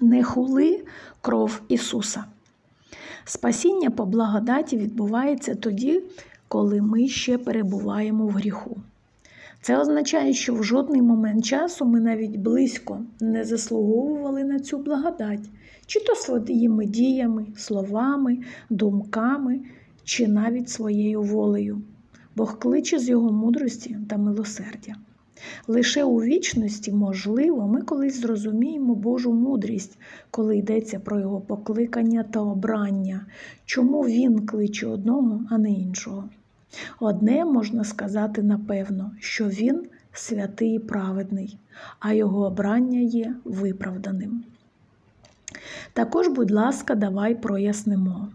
Не хули кров Ісуса. Спасіння по благодаті відбувається тоді, коли ми ще перебуваємо в гріху. Це означає, що в жодний момент часу ми навіть близько не заслуговували на цю благодать, чи то своїми діями, словами, думками, чи навіть своєю волею. Бог кличе з його мудрості та милосердя. Лише у вічності, можливо, ми колись зрозуміємо Божу мудрість, коли йдеться про його покликання та обрання, чому він кличе одного, а не іншого. Одне можна сказати напевно, що він святий і праведний, а його обрання є виправданим. Також, будь ласка, давай прояснимо.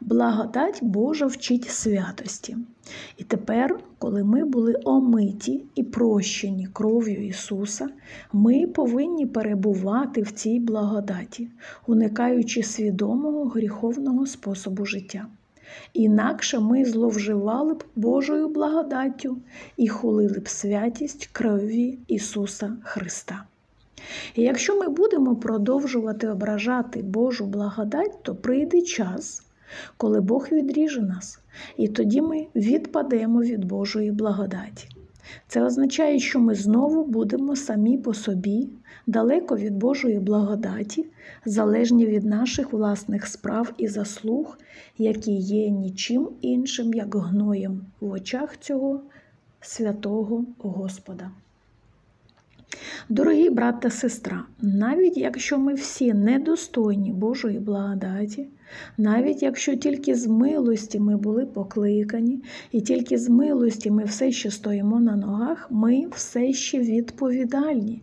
Благодать Божа вчить святості. І тепер, коли ми були омиті і прощені кров'ю Ісуса, ми повинні перебувати в цій благодаті, уникаючи свідомого гріховного способу життя. Інакше ми зловживали б Божою благодаттю і хулили б святість крові Ісуса Христа. І якщо ми будемо продовжувати ображати Божу благодать, то прийде час, коли Бог відріже нас, і тоді ми відпадемо від Божої благодаті. Це означає, що ми знову будемо самі по собі, далеко від Божої благодаті, залежні від наших власних справ і заслуг, які є нічим іншим, як гноєм в очах цього святого Господа. Дорогі брат та сестра, навіть якщо ми всі недостойні Божої благодаті, навіть якщо тільки з милості ми були покликані, і тільки з милості ми все ще стоїмо на ногах, ми все ще відповідальні.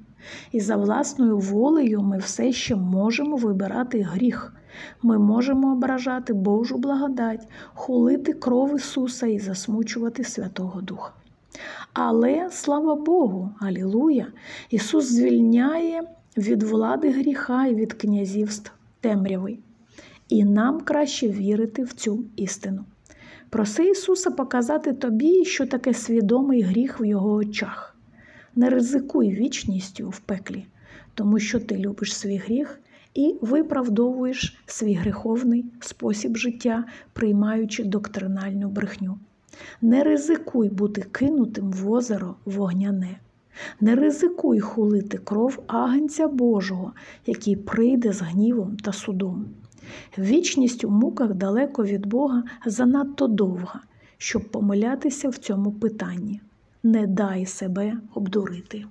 І за власною волею ми все ще можемо вибирати гріх. Ми можемо ображати Божу благодать, хулити кров Ісуса і засмучувати Святого Духа. Але слава Богу, Алілуя! Ісус звільняє від влади гріха і від князівств темряви. І нам краще вірити в цю істину. Проси Ісуса показати тобі, що таке свідомий гріх в Його очах. Не ризикуй вічністю в пеклі, тому що ти любиш свій гріх і виправдовуєш свій гріховний спосіб життя, приймаючи доктринальну брехню. Не ризикуй бути кинутим в озеро вогняне. Не ризикуй хулити кров агенця Божого, який прийде з гнівом та судом. Вічність у муках далеко від Бога занадто довга, щоб помилятися в цьому питанні. Не дай себе обдурити.